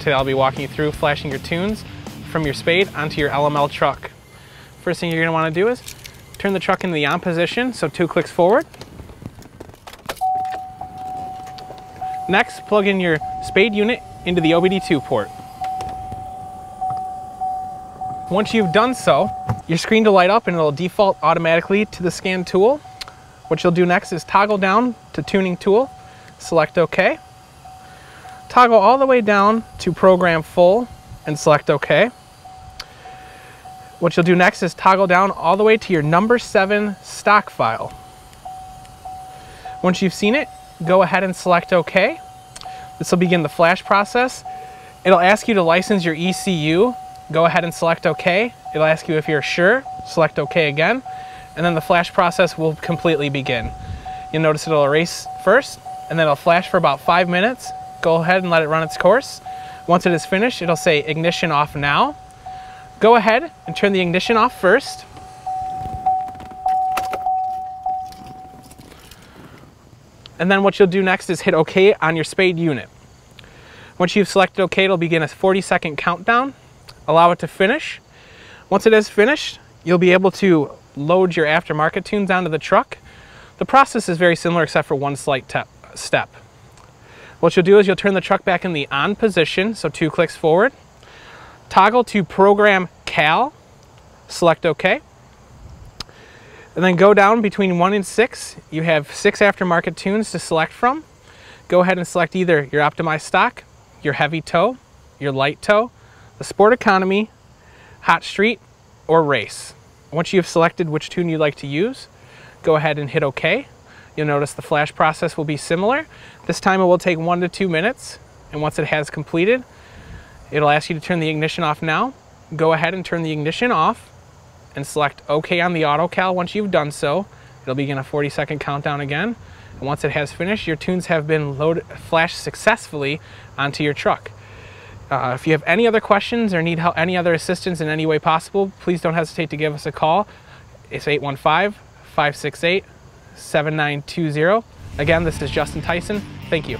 today I'll be walking you through flashing your tunes from your spade onto your LML truck. First thing you're gonna wanna to do is turn the truck into the on position, so two clicks forward. Next, plug in your spade unit into the OBD2 port. Once you've done so, your screen will light up and it'll default automatically to the scan tool. What you'll do next is toggle down to tuning tool, select OK. Toggle all the way down to program full and select OK. What you'll do next is toggle down all the way to your number seven stock file. Once you've seen it, go ahead and select OK. This will begin the flash process. It'll ask you to license your ECU. Go ahead and select OK. It'll ask you if you're sure, select OK again, and then the flash process will completely begin. You'll notice it'll erase first, and then it'll flash for about five minutes. Go ahead and let it run its course. Once it is finished, it'll say ignition off now. Go ahead and turn the ignition off first. And then what you'll do next is hit OK on your spade unit. Once you've selected OK, it'll begin a 40 second countdown. Allow it to finish. Once it is finished, you'll be able to load your aftermarket tunes onto the truck. The process is very similar except for one slight step. What you'll do is you'll turn the truck back in the on position, so two clicks forward. Toggle to program CAL, select OK. And then go down between one and six. You have six aftermarket tunes to select from. Go ahead and select either your optimized stock, your heavy tow, your light tow, the sport economy, hot street, or race. Once you've selected which tune you'd like to use, go ahead and hit OK. You'll notice the flash process will be similar. This time it will take one to two minutes, and once it has completed, it'll ask you to turn the ignition off now. Go ahead and turn the ignition off and select OK on the AutoCal once you've done so. It'll begin a 40 second countdown again. And once it has finished, your tunes have been loaded, flashed successfully onto your truck. Uh, if you have any other questions or need help, any other assistance in any way possible, please don't hesitate to give us a call. It's 815-568-7920. Again, this is Justin Tyson. Thank you.